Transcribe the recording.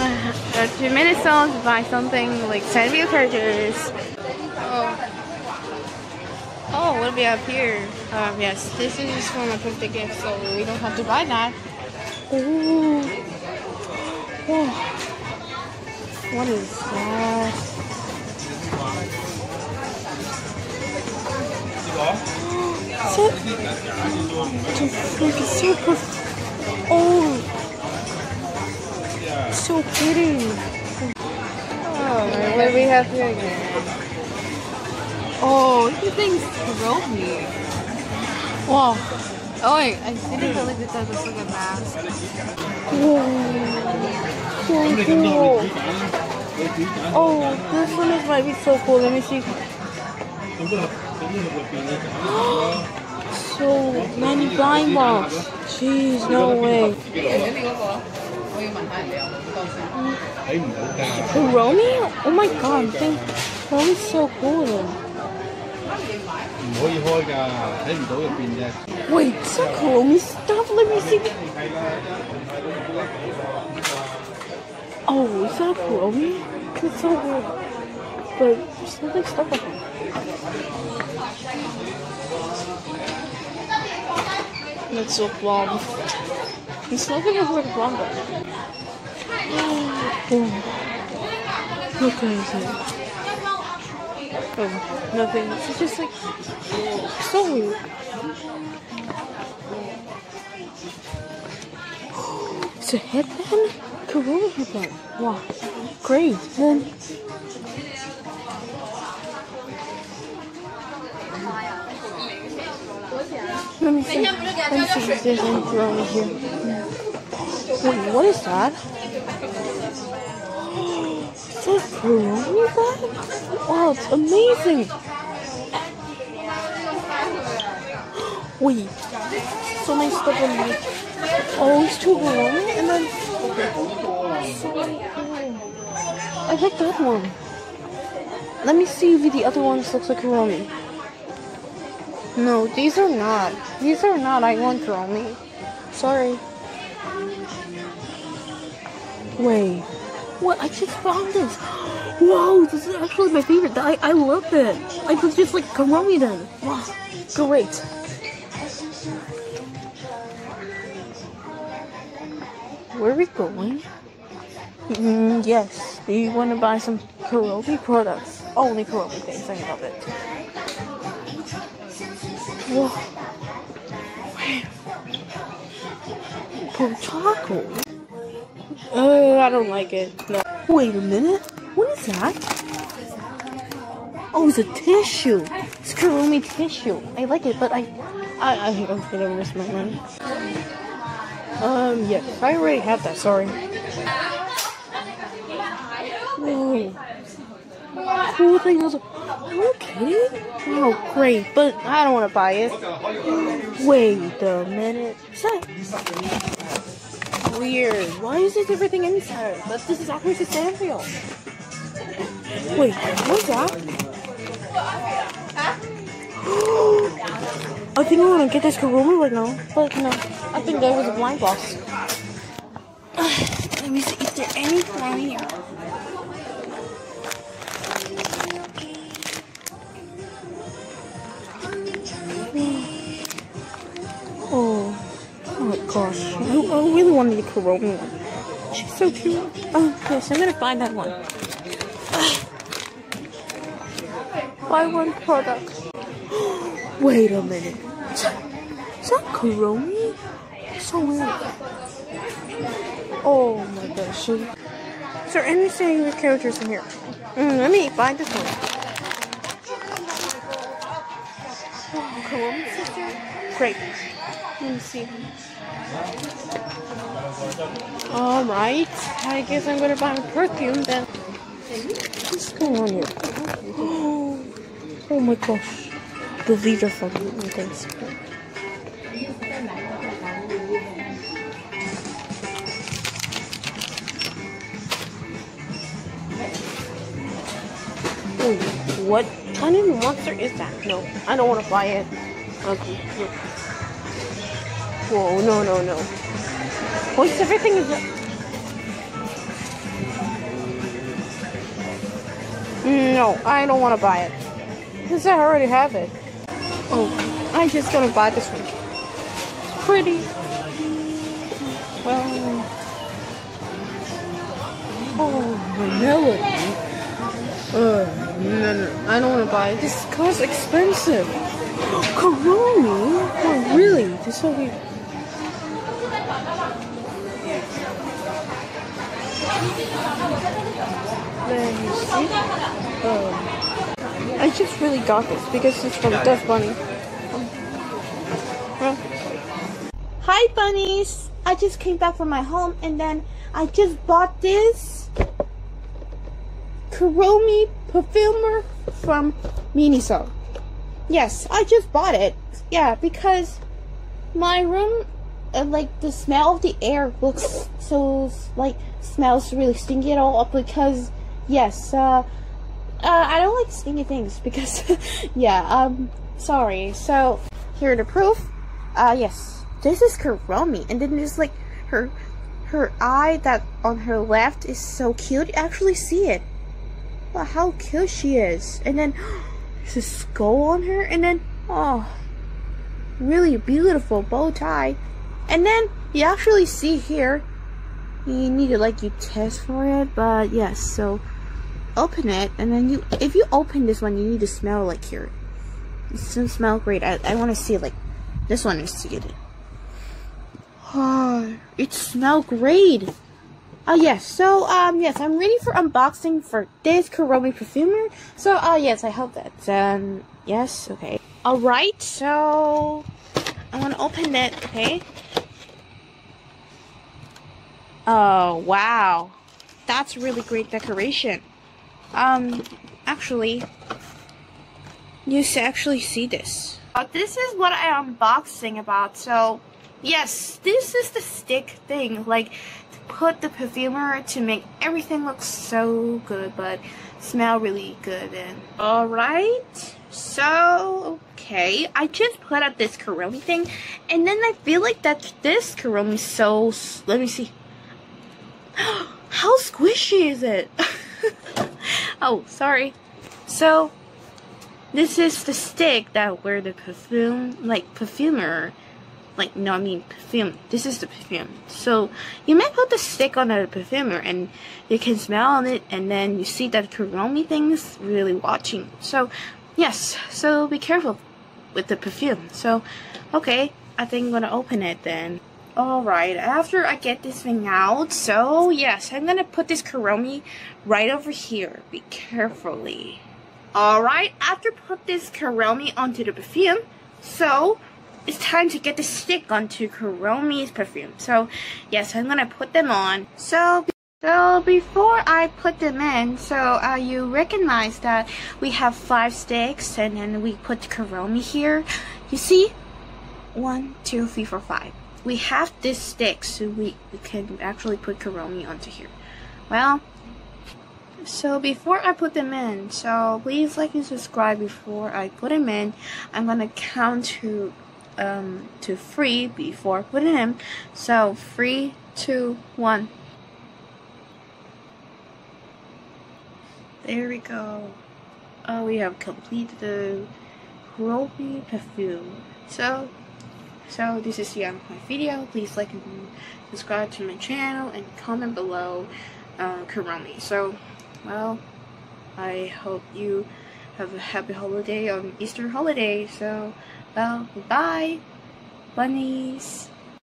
uh, two minutes on to buy something like Sanrio characters. Oh. Oh, what do we have here? Um, yes, this is for my birthday gift, so we don't have to buy that. Ooh. Oh. What is that? So, so. Oh, so pretty. Oh, what do we have here again? Oh, these things throw me. Wow. Oh wait, I didn't believe it does look like a mask. Whoa. So cool. Oh, this one is might be so cool. Let me see. so many blind balls. Jeez, no way. Kuromi? Oh my god, think Kuromi's so cool. 唔可以开㗎，睇唔到入边啫。 Wait, so Kuromi stuff? Let me see. Oh, is that a Kuromi? It's so weird. But there's nothing stuck with it. That's so blonde. It's nothing is like blonde. Oh, look it. Oh, nothing. It's just like so. It's a headband? Corona headband. Wow. Great. Then let me see. Let me see if there's any Corona here. Wait, what is that? Corona bag? Wow, it's amazing. Wait, so many stuff on me. Oh, it's too Corona and then so cool. I like that one. Let me see if the other ones looks like Kuromi. No, these are not. These are not. I want Kuromi. Sorry. Wait. What? I just found this. Whoa, this is actually my favorite. I, I love it. I was just like Kuromi then. Wow. Great. Where are we going? Mm, yes. Do you want to buy some Kuromi products? Only Kuromi things. I love it. Whoa. Pochacco. I don't like it. No. Wait a minute. What is that? Oh, it's a tissue. It's Kuromi tissue. I like it, but I, I, I think I'm gonna miss my money. Um, yeah, I already have that. Sorry. Whoa. Cool thing was. Kidding? Oh, great, but I don't want to buy it. Wait a minute. Weird? Why is this everything inside? This is actually the Sanrio. Wait, what's that? I think I want to get this Kuromi right now, but no, I think that was a blind box. Let me see if there's any around here. Oh, oh my gosh. I, I really wanted the Kuromi one. She's so cute. Oh, yes, I'm gonna find that one. Buy one product. Wait a minute. Is that, Kuromi? So weird. Oh my gosh. Is there any favorite characters in here? Mm, let me find this one. Oh, Kuromi sister? Great. Let me see. Alright. I guess I'm gonna buy perfume then. What's going on here? Oh my gosh. The leader from things. Wait, what what kind of monster is that? No, I don't want to buy it. Okay. Whoa, no, no, no. Once everything is... No, I don't want to buy it. Because I already have it. Oh, I'm just going to buy this one. Pretty. Well... Oh, vanilla. Ugh no, no, I don't want to buy it. This costs expensive. Corona? Oh, really? This is so weird. There you see. Um, I just really got this because it's from Dust Bunny. Um, Hi bunnies! I just came back from my home and then I just bought this Kuromi perfumer from Miniso. Yes, I just bought it. Yeah, because my room, uh, like the smell of the air looks so like smells really stinky at all because yes, uh, uh I don't like stinky things because yeah, um sorry. So here the proof. Uh yes. This is Kuromi and then there's like her her eye that on her left is so cute. You actually see it. Wow, how cute she is. And then there's a skull on her and then oh really beautiful bow tie. And then you actually see here you need to like you test for it but yes so open it and then you if you open this one you need to smell like here it doesn't smell great i, I want to see like this one is to get it oh it smells great oh yes so um yes i'm ready for unboxing for this Kuromi perfumer so uh yes i hope that um yes okay all right so i want to open it okay Oh, wow. That's really great decoration. Um, actually, you should actually see this. Uh, this is what I am unboxing about. So, yes, this is the stick thing. Like, to put the perfumer to make everything look so good, but smell really good. And Alright, so, okay. I just put out this Kuromi thing, and then I feel like that this Kuromi so, let me see. How squishy is it? oh, sorry. So, this is the stick that where the perfume, like perfumer, like no, I mean perfume. This is the perfume. So you might put the stick on the perfumer and you can smell on it, and then you see that Kuromi things really watching. So yes, so be careful with the perfume. So okay, I think I'm gonna open it then. Alright, after I get this thing out, so yes, I'm gonna put this Kuromi right over here. Be carefully. Alright, after put this Kuromi onto the perfume, so it's time to get the stick onto Kuromi's perfume. So yes, I'm gonna put them on. So so before I put them in, so uh, you recognize that we have five sticks and then we put Kuromi here. You see? One, two, three, four, five we have this stick so we, we can actually put Kuromi onto here. Well, so before I put them in, so please like and subscribe before I put them in. I'm gonna count to um to three before putting them. So three, two, one. There we go. Oh, we have completed the Kuromi perfume. So so this is the end of my video. Please like and subscribe to my channel and comment below uh, Kuromi. So, well, I hope you have a happy holiday on Easter holiday. So, well, bye, bunnies.